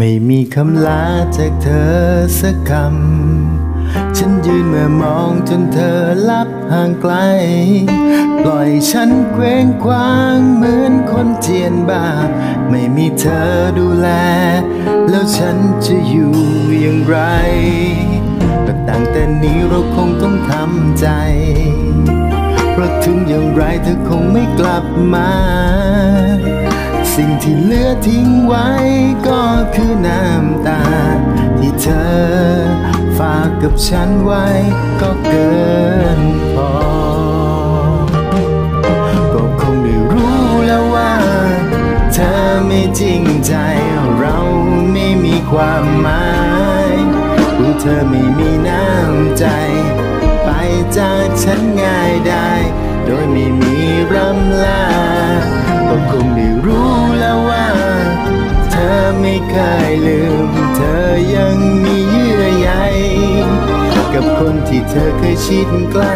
ไม่มีคำลาจากเธอสักคำ ฉันยืนเมื่อมองจนเธอลับห่างไกล ปล่อยฉันเคว้งคว้างเหมือนคนเจียนบ้าไม่มีเธอดูแล แล้วฉันจะอยู่อย่างไรก็ตั้งแต่นี้เราคงต้องทำใจ เพราะถึงอย่างไรเธอคงไม่กลับมา สิ่งที่เหลือทิ้งไว้ก็คือน้ำตา ที่เธอฝากกับฉันไว้ก็เกินพอ ก็คงได้รู้แล้วว่า เธอไม่จริงใจเราไม่มีความหมายรู้เธอไม่มีน้ำใจ ไปจากฉันง่ายได้ โดยไม่มีรำลาก็คง เคยลืม เธอยังมีเยื่อใยกับคนที่เธอเคยชิดใกล้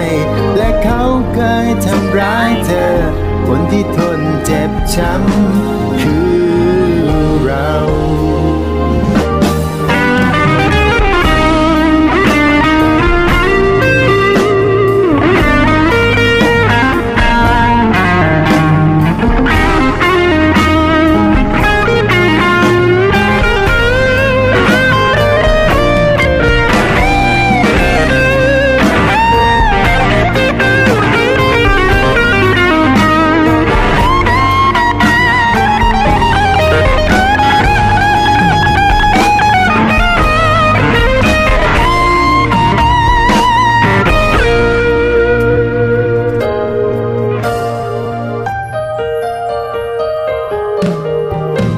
และเขาเคยทำร้ายเธอ คนที่ทนเจ็บช้ำคือ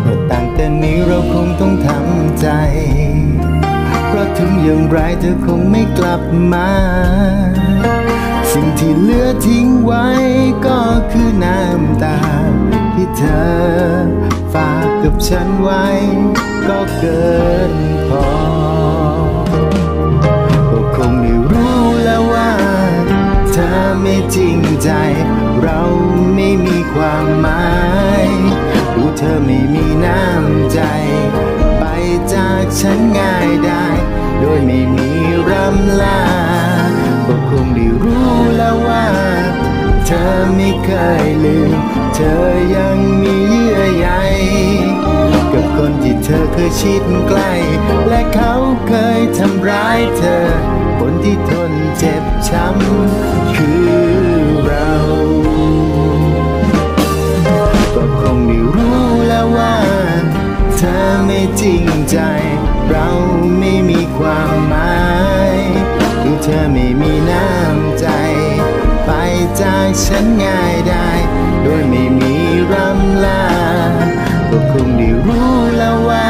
เมื่อตั้งแต่นี้เราคงต้องทำใจ เพราะถึงอย่างไรเธอคงไม่กลับมา สิ่งที่เหลือทิ้งไว้ก็คือน้ำตา ที่เธอฝากกับฉันไว้ ก็เกินพอก็คงได้รู้แล้วว่า เธอไม่จริงใจ เราไม่มีความหมาย อไม่มีน้ำใจ ไปจากฉันง่ายได้ โดยไม่มีรำลาก็คงได้รู้แล้วว่า เธอไม่เคยลืม เธอยังมีเยื่อใยกับคนที่เธอเคยชิดใกล้ และเขาเคยทำร้ายเธอ คนที่ทนเจ็บช้ำ จริงใจ เราไม่มีความหมายคือเธอไม่มีน้ำใจ ไปจากฉันง่ายได้ โดยไม่มีรำลา ก็คงได้รู้แล้วว่า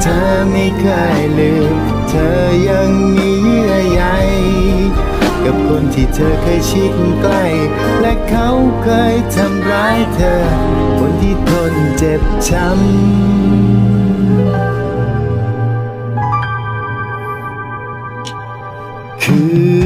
เธอไม่เคยลืม เธอยังมีเยื่อใยกับคนที่เธอเคยชิดใกล้ และเขาเคยทำร้ายเธอ คนที่ทนเจ็บช้ำ could